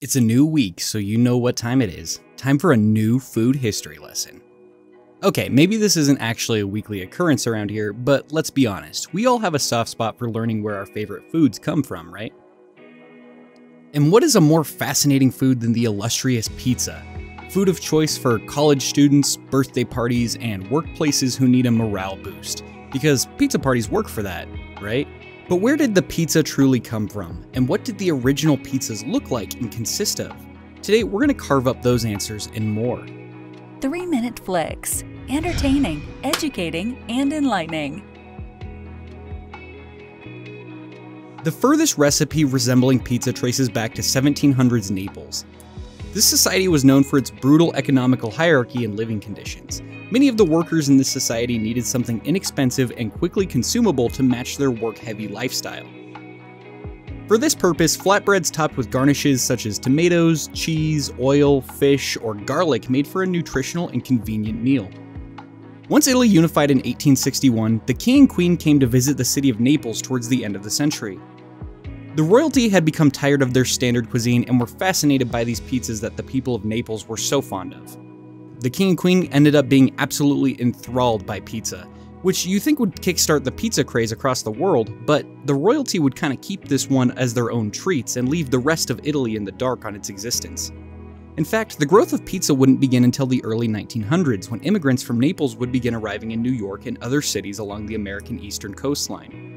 It's a new week, so you know what time it is. Time for a new food history lesson. Okay, maybe this isn't actually a weekly occurrence around here, but let's be honest, we all have a soft spot for learning where our favorite foods come from, right? And what is a more fascinating food than the illustrious pizza? Food of choice for college students, birthday parties, and workplaces who need a morale boost. Because pizza parties work for that, right? But where did the pizza truly come from? And what did the original pizzas look like and consist of? Today, we're going to carve up those answers and more. 3 Minute Flicks Entertaining, educating, and enlightening. The furthest recipe resembling pizza traces back to 1700s Naples. This society was known for its brutal economical hierarchy and living conditions. Many of the workers in this society needed something inexpensive and quickly consumable to match their work-heavy lifestyle. For this purpose, flatbreads topped with garnishes such as tomatoes, cheese, oil, fish, or garlic made for a nutritional and convenient meal. Once Italy unified in 1861, the king and queen came to visit the city of Naples towards the end of the century. The royalty had become tired of their standard cuisine and were fascinated by these pizzas that the people of Naples were so fond of. The king and queen ended up being absolutely enthralled by pizza, which you think would kickstart the pizza craze across the world, but the royalty would kind of keep this one as their own treats and leave the rest of Italy in the dark on its existence. In fact, the growth of pizza wouldn't begin until the early 1900s when immigrants from Naples would begin arriving in New York and other cities along the American eastern coastline.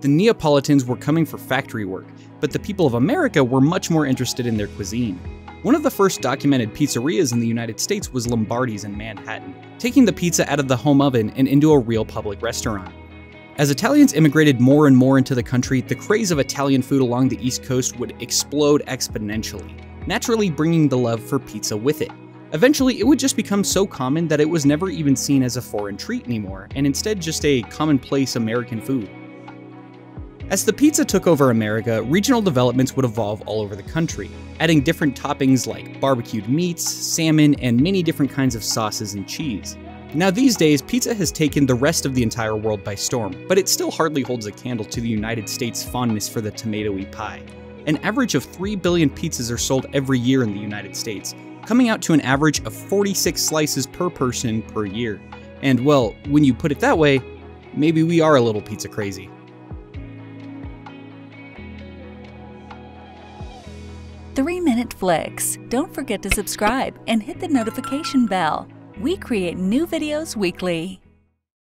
The Neapolitans were coming for factory work, but the people of America were much more interested in their cuisine. One of the first documented pizzerias in the United States was Lombardi's in Manhattan, taking the pizza out of the home oven and into a real public restaurant. As Italians immigrated more and more into the country, the craze of Italian food along the East Coast would explode exponentially, naturally bringing the love for pizza with it. Eventually, it would just become so common that it was never even seen as a foreign treat anymore, and instead just a commonplace American food. As the pizza took over America, regional developments would evolve all over the country, adding different toppings like barbecued meats, salmon, and many different kinds of sauces and cheese. Now these days, pizza has taken the rest of the entire world by storm, but it still hardly holds a candle to the United States' fondness for the tomatoey pie. An average of 3 billion pizzas are sold every year in the United States, coming out to an average of 46 slices per person per year. And well, when you put it that way, maybe we are a little pizza crazy. 3 Minute Flicks. Don't forget to subscribe and hit the notification bell. We create new videos weekly.